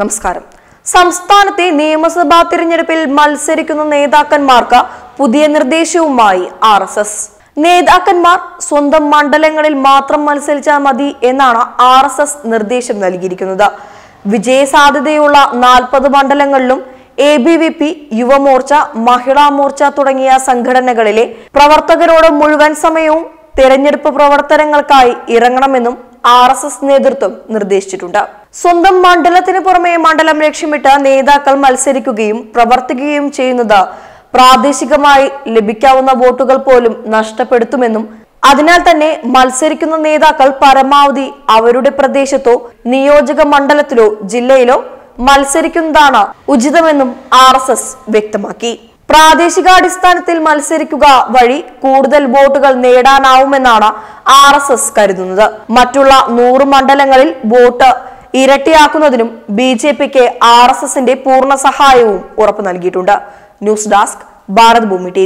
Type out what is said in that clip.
നമസ്കാരം. സംസ്ഥാനത്തെ നിയമസഭാ തിരഞ്ഞെടുപ്പിൽ മത്സരിക്കുന്ന നേതാക്കന്മാർക്ക് പുതിയ നിർദ്ദേശവുമായി ആർ എസ് എസ്. നേതാക്കന്മാർ സ്വന്തം മണ്ഡലങ്ങളിൽ മാത്രം മത്സരിച്ചാൽ മതി എന്നാണ് ആർ എസ് എസ് നിർദ്ദേശം നൽകിയിരിക്കുന്നത്. വിജയസാധ്യതയുള്ള നാൽപ്പത് മണ്ഡലങ്ങളിലും A B V P Yuvamorcha Mahila Morcha തുടങ്ങിയ സംഘടനകളിലെ പ്രവർത്തകരോട് മുഴുവൻ സമയവും തെരഞ്ഞെടുപ്പ് പ്രവർത്തനങ്ങൾക്കായി ഇറങ്ങണമെന്നും ആർ എസ് എസ് നേതൃത്വം നിർദ്ദേശിച്ചിട്ടുണ്ട്. സ്വന്തം മണ്ഡലത്തിന് പുറമെ മണ്ഡലം ലക്ഷ്യമിട്ട് നേതാക്കൾ മത്സരിക്കുകയും പ്രവർത്തിക്കുകയും ചെയ്യുന്നത് പ്രാദേശികമായി ലഭിക്കാവുന്ന വോട്ടുകൾ പോലും നഷ്ടപ്പെടുത്തുമെന്നും അതിനാൽ തന്നെ മത്സരിക്കുന്ന നേതാക്കൾ പരമാവധി അവരുടെ പ്രദേശത്തോ നിയോജക മണ്ഡലത്തിലോ ജില്ലയിലോ മത്സരിക്കുന്നതാണ് ഉചിതമെന്നും ആർ വ്യക്തമാക്കി. പ്രാദേശികാടിസ്ഥാനത്തിൽ മത്സരിക്കുക വഴി കൂടുതൽ വോട്ടുകൾ നേടാനാവുമെന്നാണ് ആർ എസ് എസ് കരുതുന്നത്. മറ്റുള്ള നൂറ് മണ്ഡലങ്ങളിൽ വോട്ട് ഇരട്ടിയാക്കുന്നതിനും ബി ജെ പിക്ക് ആർ എസ് എസിന്റെ പൂർണ സഹായവും ഉറപ്പു നൽകിയിട്ടുണ്ട്. ന്യൂസ് ഡെസ്ക് ഭാരത് ഭൂമി ടി